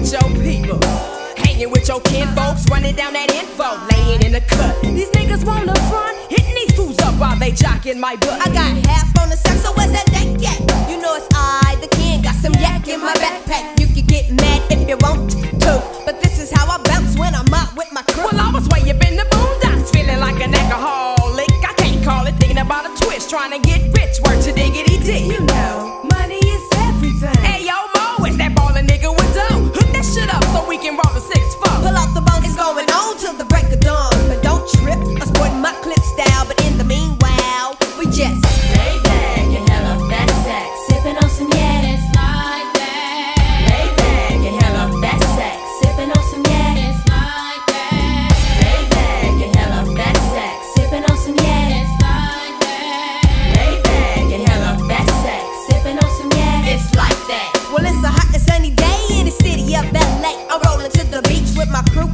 with your people. Hanging with your kin folks, running down that info, laying in the cut. These niggas wanna front, hitting these fools up while they jocking my butt. I got half on the sex, so where's that they get?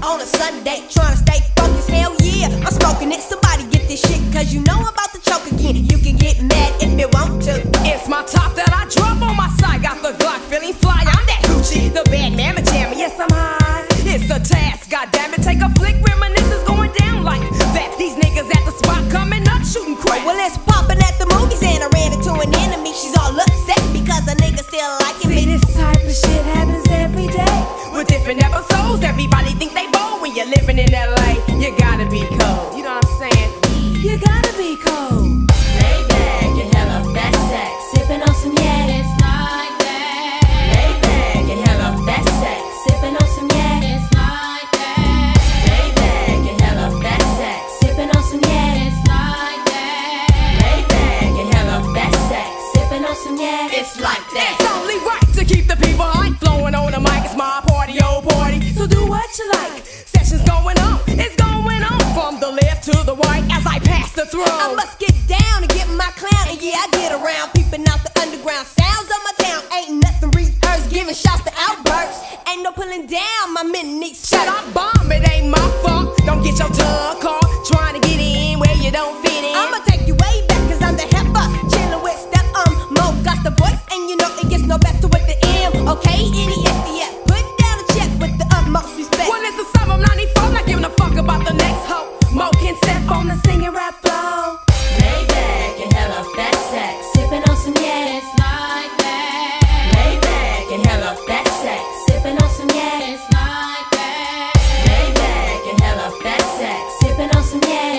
On a Sunday, trying to stay focused. Hell yeah, I'm smoking it. Somebody get this shit, cause you know I'm about to choke again. You can get mad if you want to. It's my top that I drop on my side. Got the Glock feeling fly. I'm that hoochie, the bad mamma jammer. Yes, I'm high. It's a task, goddamn it. Take a flick, reminisce is going down like that. These niggas at the spot coming up, shooting crap. Well, it's popping at the movies, and I ran into an enemy. She's all upset because a nigga still liking See, me. this type of shit happens It's like that. It's only right to keep the people hype. Flowing on the mic, it's my party, old party. So do what you like. Sessions going on, it's going on. From the left to the right as I pass the throne. I must get down and get my clown. And yeah, I get around peeping out the underground sounds of my town. Ain't nothing rehearsed, giving shots to outbursts. Ain't no pulling down my mini shirt. I bomb, it ain't my fault. Don't get your tongue caught trying to get in where you don't fit in. I'ma take you way back, cause I'm the heifer. Sipping on some yak.